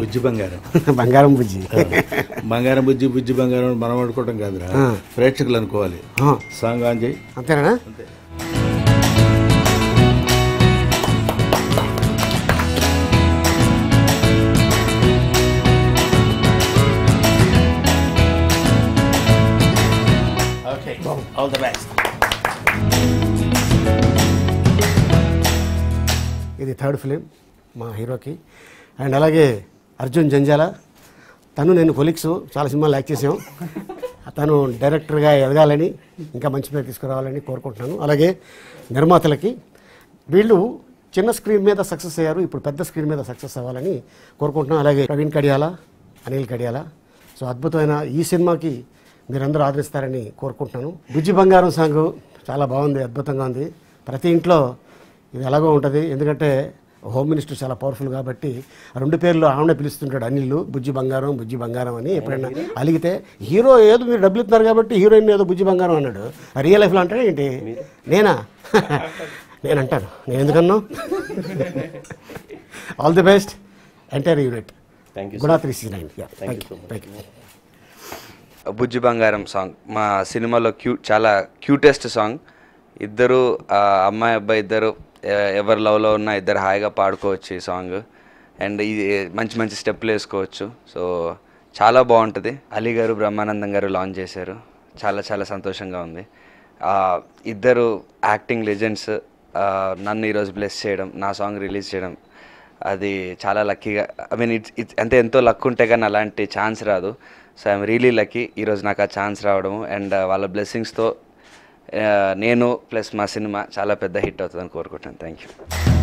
బుజ్జి బంగారం. బంగారం బుజ్జి. బంగారం బుజ్జి బుజ్జి బంగారం మనం అనుకోవటం కాదురా. ప్రేక్షకులు అనుకోవాలి. సాంగ్ ఆన్ చేయి. అంతేనా? ఓకే ఆల్ ద బెస్ట్ ఇది థర్డ్ ఫిలిం మా హీరోకి. అండ్ అలాగే అర్జున్ జంజాల. తను నేను కొలిక్స్ చాలా సినిమాలు యాక్ట్ చేసాం తను డైరెక్టర్గా ఎదగాలని ఇంకా మంచి పేరు తీసుకురావాలని కోరుకుంటున్నాను. అలాగే నిర్మాతలకి వీళ్ళు చిన్న స్క్రీన్ మీద సక్సెస్ అయ్యారు ఇప్పుడు పెద్ద స్క్రీన్ మీద సక్సెస్ అవ్వాలని కోరుకుంటున్నాను. అలాగే ప్రవీణ్ కడియాల అనిల్ కడియాల. సో అద్భుతమైన ఈ సినిమాకి మీరందరూ ఆదరిస్తారని కోరుకుంటున్నాను. బుజ్జి బంగారం సాంగ్ చాలా బాగుంది అద్భుతంగా ఉంది. ప్రతి ఇంట్లో ఇది ఎలాగో ఉంటుంది ఎందుకంటే హోమ్ మినిస్టర్ చాలా పవర్ఫుల్ కాబట్టి రెండు పేర్లు ఆవిడ పిలుస్తుంటాడు. అనిల్ బుజ్జి బంగారం బుజ్జి బంగారం అని ఎప్పుడైనా అలిగితే హీరో ఏదో మీరు డబ్బులు ఇస్తున్నారు కాబట్టి హీరోయిన్ ఏదో బుజ్జి బంగారం అన్నాడు. రియల్ లైఫ్లో అంటాడు ఏంటి? నేనా? నేను అంటాను. నేను ఎందుకన్నా all the best entire unit Thank you, Guna three sixty nine thank you thank you Bujji Bangaram song మా సినిమాలో క్యూట్ చాలా క్యూటెస్ట్ సాంగ్ ఇద్దరు అమ్మాయి అబ్బాయి ఇద్దరు ఎవరి లవ్లో ఉన్నా ఇద్దరు హాయిగా పాడుకోవచ్చు ఈ సాంగ్ అండ్ ఇది మంచి మంచి స్టెప్లు వేసుకోవచ్చు. సో చాలా బాగుంటుంది. అలీ గారు బ్రహ్మానందం గారు లాంచ్ చేశారు. చాలా చాలా సంతోషంగా ఉంది. ఇద్దరు యాక్టింగ్ లెజెండ్స్ నన్ను ఈరోజు బ్లెస్ చేయడం నా సాంగ్ రిలీజ్ చేయడం అది చాలా లక్కీగా ఐ మీన్ ఇట్స్ ఇట్స్ అంటే ఎంతో లక్ ఉంటే కానీ అలాంటి ఛాన్స్ రాదు. సో ఐఎమ్ రియలీ లక్కీ ఈరోజు నాకు ఆ ఛాన్స్ రావడము. అండ్ వాళ్ళ బ్లెస్సింగ్స్తో నేను ప్లస్ మా సినిమా చాలా పెద్ద హిట్ అవుతుందని కోరుకుంటాను థ్యాంక్ యూ